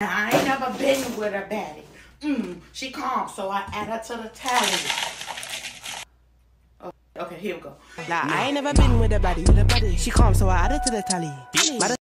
I ain't never been with a baddie. Mm, she calm, so I add her to the tally. Oh, okay, here we go. Nah, I ain't never been with a baddie. With a. She calm, so I add her to the tally.